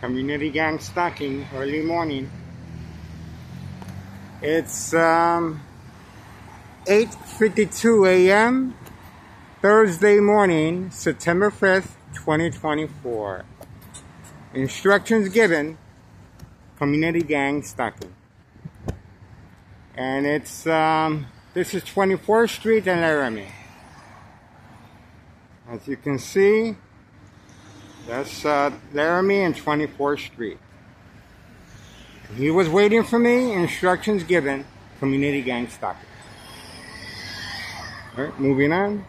Community gang stalking early morning. It's um, 8.52 a.m. Thursday morning, September 5th, 2024. Instructions given, community gang stalking. And it's, um, this is 24th Street and Laramie. As you can see, that's uh, Laramie and 24th Street. He was waiting for me, instructions given, community gang stalking. All right, moving on.